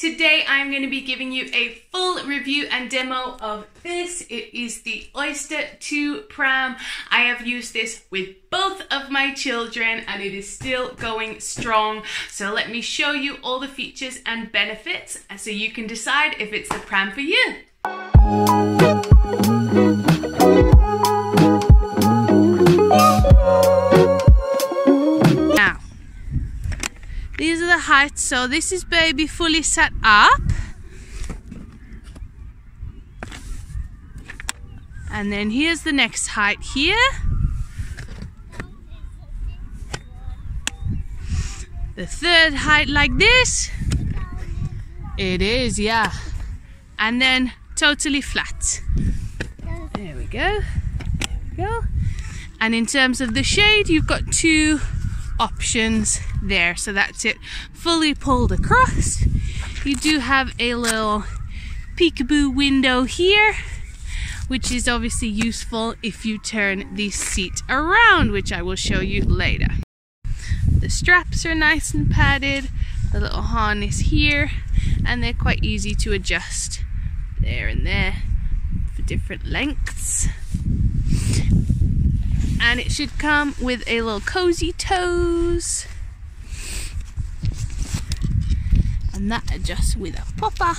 Today I'm going to be giving you a full review and demo of this. It is the Oyster 2 pram. I have used this with both of my children and it is still going strong. So let me show you all the features and benefits so you can decide if it's the pram for you. Heights. So this is baby fully set up. And then here's the next height here. The third height like this. It is, yeah. And then totally flat. There we go. There we go. And in terms of the shade, you've got two options there. So that's it fully pulled across. You do have a little peekaboo window here, which is obviously useful if you turn the seat around, which I will show you later. The straps are nice and padded, the little harness here, and they're quite easy to adjust there and there for different lengths and it should come with a little cozy toes. And that adjusts with a popper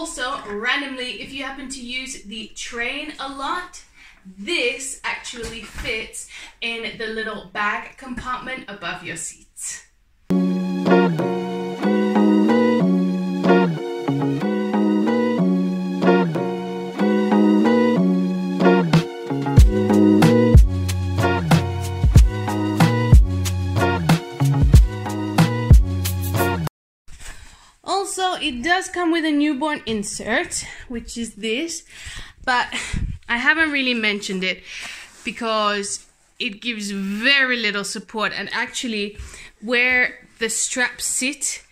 Also, randomly, if you happen to use the train a lot, this actually fits in the little bag compartment above your seats. It does come with a newborn insert, which is this, but I haven't really mentioned it because it gives very little support and actually where the straps sit,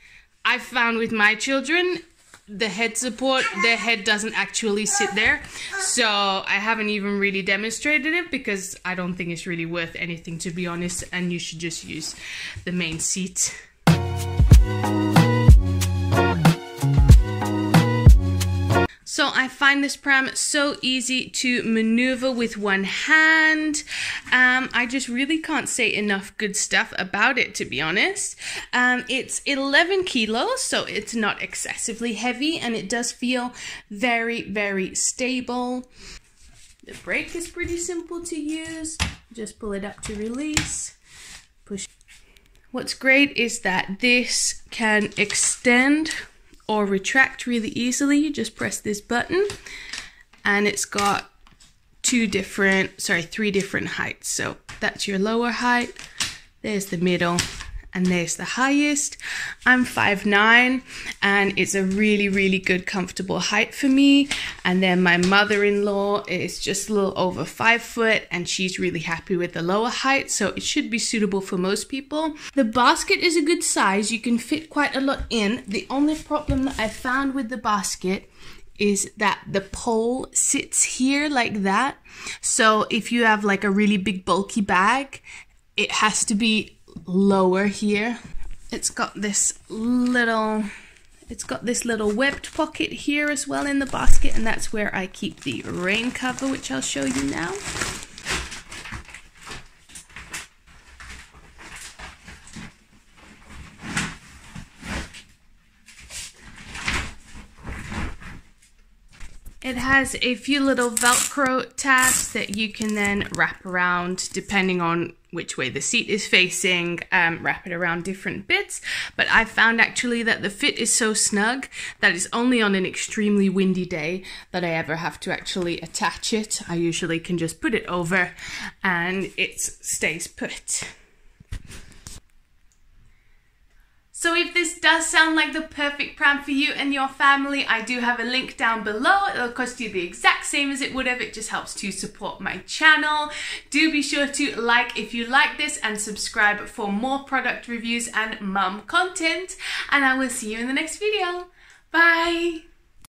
I found with my children the head support, their head doesn't actually sit there. So I haven't even really demonstrated it because I don't think it's really worth anything to be honest and you should just use the main seat. So I find this pram so easy to maneuver with one hand. Um, I just really can't say enough good stuff about it, to be honest. Um, it's 11 kilos, so it's not excessively heavy, and it does feel very, very stable. The brake is pretty simple to use. Just pull it up to release. Push. What's great is that this can extend or retract really easily, you just press this button and it's got two different, sorry, three different heights. So that's your lower height, there's the middle, and there's the highest. I'm 5'9 and it's a really, really good comfortable height for me. And then my mother-in-law is just a little over five foot and she's really happy with the lower height. So it should be suitable for most people. The basket is a good size. You can fit quite a lot in. The only problem that I found with the basket is that the pole sits here like that. So if you have like a really big bulky bag, it has to be lower here. It's got this little it's got this little webbed pocket here as well in the basket and that's where I keep the rain cover which I'll show you now. It has a few little velcro tabs that you can then wrap around depending on which way the seat is facing, um, wrap it around different bits. But I found actually that the fit is so snug that it's only on an extremely windy day that I ever have to actually attach it. I usually can just put it over and it stays put. So if this does sound like the perfect pram for you and your family, I do have a link down below. It'll cost you the exact same as it would have. It just helps to support my channel. Do be sure to like if you like this and subscribe for more product reviews and mum content. And I will see you in the next video. Bye!